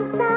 inside.